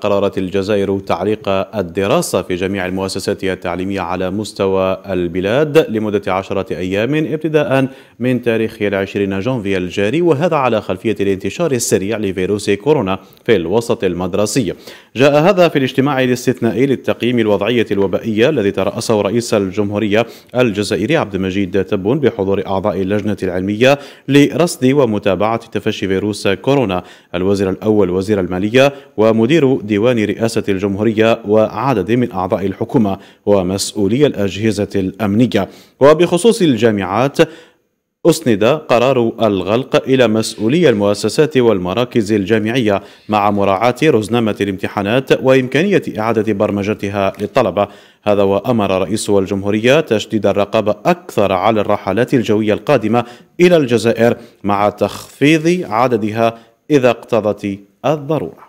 قررت الجزائر تعليق الدراسة في جميع المؤسسات التعليمية على مستوى البلاد لمدة عشرة أيام ابتداء من تاريخ العشرين جانفي الجاري وهذا على خلفية الانتشار السريع لفيروس كورونا في الوسط المدرسي. جاء هذا في الاجتماع الاستثنائي للتقييم الوضعية الوبائية الذي ترأسه رئيس الجمهورية الجزائري عبد المجيد تبون بحضور أعضاء اللجنة العلمية لرصد ومتابعة تفشي فيروس كورونا. الوزير الأول وزير المالية ومدير ديوان رئاسة الجمهورية وعدد من أعضاء الحكومة ومسؤولي الأجهزة الأمنية. وبخصوص الجامعات أسند قرار الغلق إلى مسؤولي المؤسسات والمراكز الجامعية مع مراعاة رزنامة الامتحانات وإمكانية إعادة برمجتها للطلبة. هذا وأمر رئيس الجمهورية تشديد الرقابة أكثر على الرحلات الجوية القادمة إلى الجزائر مع تخفيض عددها إذا اقتضت الضرورة.